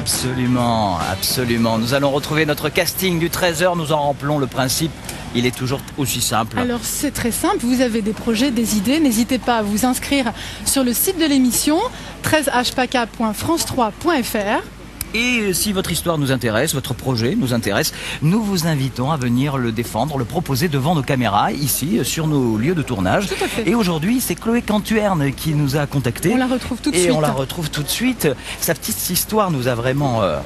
Absolument, absolument. Nous allons retrouver notre casting du 13h. Nous en rappelons le principe. Il est toujours aussi simple. Alors c'est très simple, vous avez des projets, des idées, n'hésitez pas à vous inscrire sur le site de l'émission 13hpk.france3.fr. Et si votre histoire nous intéresse, votre projet nous intéresse, nous vous invitons à venir le défendre, le proposer devant nos caméras, ici, sur nos lieux de tournage. Tout à fait. Et aujourd'hui, c'est Chloé Cantuerne qui nous a contactés. On la retrouve tout de et suite. on la retrouve tout de suite. Sa petite histoire nous a vraiment euh,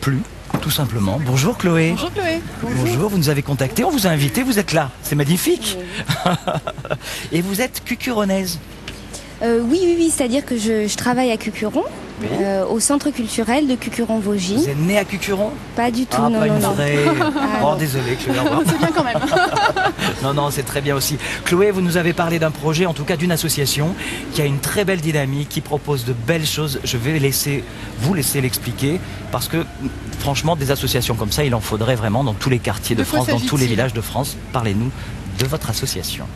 plu, tout simplement. Bonjour Chloé. Bonjour Chloé. Bonjour, vous nous avez contacté, on vous a invité, vous êtes là. C'est magnifique. et vous êtes cucuronnaise. Euh, oui, oui, oui, c'est-à-dire que je, je travaille à Cucuron, Oui. euh, au centre culturel de Vous Cucuron-Vosgis. êtes né à Cucuron? Pas du tout, Ah, non, pas non, une non. vraie. Ah, oh, non. désolé, Chloé. C'est bien quand même. Non, non, c'est très bien aussi. Chloé, vous nous avez parlé d'un projet, en tout cas d'une association, qui a une très belle dynamique, qui propose de belles choses. Je vais laisser, vous laisser l'expliquer, parce que franchement, des associations comme ça, il en faudrait vraiment dans tous les quartiers de, France, dans tous les villages de France. Parlez-nous de votre association.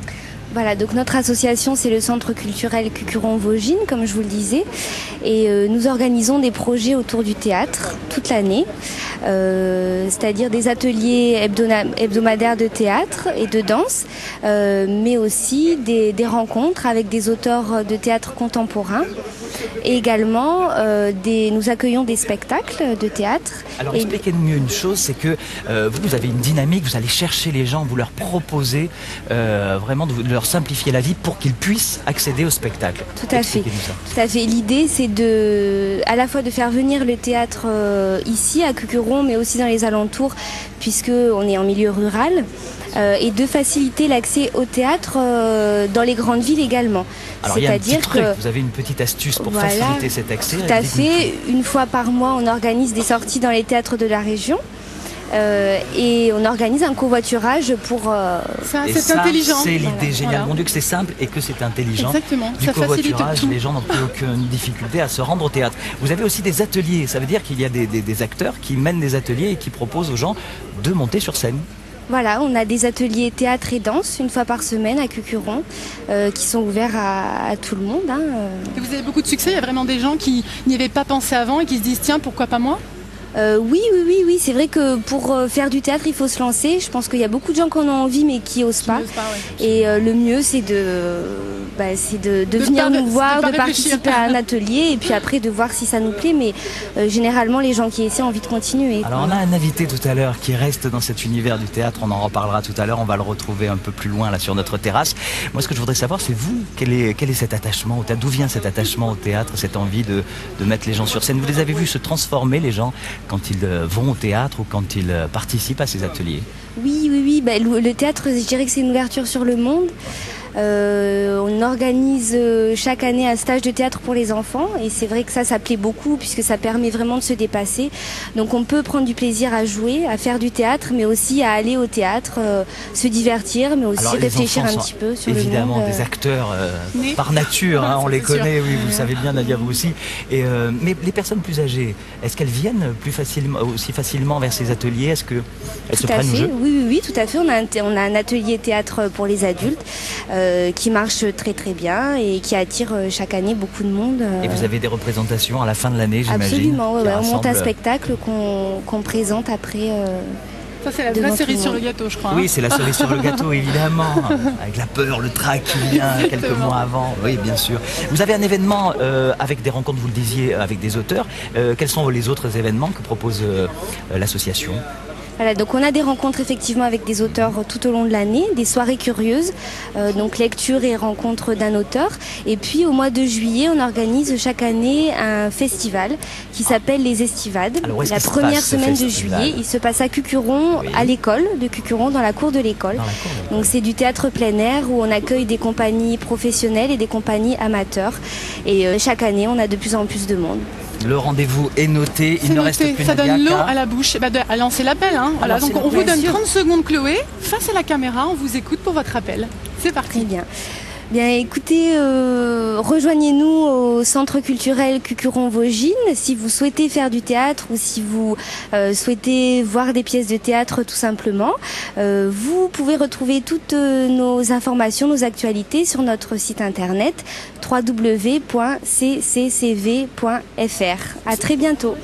Voilà, donc notre association, c'est le centre culturel Cucuron-Vosgines, comme je vous le disais. Et euh, nous organisons des projets autour du théâtre toute l'année, c'est-à-dire des ateliers hebdomadaires de théâtre et de danse, euh, mais aussi des, des rencontres avec des auteurs de théâtre contemporain. Et également, euh, des, nous accueillons des spectacles de théâtre. Alors Et- expliquez-nous mieux une chose, c'est que euh, vous, vous avez une dynamique, vous allez chercher les gens, vous leur proposez euh, vraiment de, leur simplifier la vie pour qu'ils puissent accéder au spectacle. Tout à fait. Tout à fait. L'idée, c'est de, à la fois de faire venir le théâtre euh, ici à Mais aussi dans les alentours, puisque on est en milieu rural, euh, et de faciliter l'accès au théâtre euh, dans les grandes villes également. C'est-à-dire que vous avez une petite astuce pour Voilà. faciliter cet accès. tout à fait, une fois par mois, on organise des sorties dans les théâtres de la région. Euh, et on organise un covoiturage pour euh, Ça, c'est intelligent. C'est l'idée Voilà. géniale. Voilà. Mon Dieu, que c'est simple et que c'est intelligent. Exactement. Du Ça covoiturage, les gens n'ont plus aucune difficulté à se rendre au théâtre. Vous avez aussi des ateliers. Ça veut dire qu'il y a des, des- des acteurs qui mènent des ateliers et qui proposent aux gens de monter sur scène. Voilà, on a des ateliers théâtre et danse une fois par semaine à Cucuron euh, qui sont ouverts à, à tout le monde. hein, euh. Et vous avez beaucoup de succès, il y a vraiment des gens qui n'y avaient pas pensé avant et qui se disent tiens, pourquoi pas moi? Euh, oui, oui, oui, oui. C'est vrai que pour euh, faire du théâtre, il faut se lancer. Je pense qu'il y a beaucoup de gens qui en ont envie, mais qui osent pas. Qui n'osent pas, ouais. Et euh, le mieux, c'est de, bah, c'est de, de De venir pas- nous voir, de participer à un atelier, et puis après de voir si ça nous plaît. Mais euh, généralement, les gens qui essaient ont envie de continuer. Alors on a un invité tout à l'heure qui reste dans cet univers du théâtre, on en reparlera tout à l'heure, on va le retrouver un peu plus loin là sur notre terrasse. Moi ce que je voudrais savoir c'est vous, quel est, quel est cet attachement au théâtre? D'où vient cet attachement au théâtre, cette envie de, de mettre les gens sur scène? Vous les avez vus se transformer les gens quand ils euh, vont au théâtre ou quand ils euh, participent à ces ateliers? Oui, oui, oui. Bah, le théâtre, je dirais que c'est une ouverture sur le monde. Euh, on organise euh, chaque année un stage de théâtre pour les enfants et c'est vrai que ça, ça plaît beaucoup puisque ça permet vraiment de se dépasser. Donc on peut prendre du plaisir à jouer, à faire du théâtre, mais aussi à aller au théâtre, euh, se divertir, mais aussi Alors, réfléchir un petit peu sur le Évidemment monde. des acteurs euh, par nature, hein, on les sûr. connaît, oui, vous le savez bien Nadia, vous aussi. Et, euh, mais les personnes plus âgées, est-ce qu'elles viennent plus facilement, aussi facilement vers ces ateliers? Est-ce qu'elles se Tout à prennent au fait, jeu? Oui, oui, oui, tout à fait. On a un, thé- on a un atelier théâtre pour les adultes euh, qui marche très très bien et qui attire euh, chaque année beaucoup de monde. euh, Et vous avez des représentations à la fin de l'année, j'imagine Absolument, ouais, on monte un spectacle qu'on présente après. euh, Ça, c'est la série le sur le gâteau, je crois. hein. Oui, c'est la cerise sur le gâteau, évidemment, avec la peur, le trac qui vient quelques mois avant. Oui, bien sûr. Vous avez un événement euh, avec des rencontres, vous le disiez, avec des auteurs. Euh, quels sont les autres événements que propose euh, l'association? Voilà, donc on a des rencontres effectivement avec des auteurs tout au long de l'année, des soirées curieuses, euh, donc lecture et rencontre d'un auteur. Et puis au mois de juillet, on organise chaque année un festival qui s'appelle les Estivades. Alors, La se première semaine de juillet, il se passe à Cucuron, Oui. à l'école de Cucuron, dans la cour de l'école. Donc c'est du théâtre plein air où on accueille des compagnies professionnelles et des compagnies amateurs. Et euh, chaque année, on a de plus en plus de monde. Le rendez-vous est noté, il ne noté, reste plus ça donne l'eau à la bouche. Bah, de- à lancer l'appel. Hein. Voilà, donc on vous donne Bien sûr. 30 secondes, Chloé, face à la caméra, on vous écoute pour votre appel. C'est Très parti. bien. Bien, écoutez, euh, rejoignez-nous au Centre culturel Cucuron-Vosgine si vous souhaitez faire du théâtre ou si vous euh, souhaitez voir des pièces de théâtre tout simplement. Euh, vous pouvez retrouver toutes nos informations, nos actualités sur notre site internet www.cccv.fr. À très bientôt.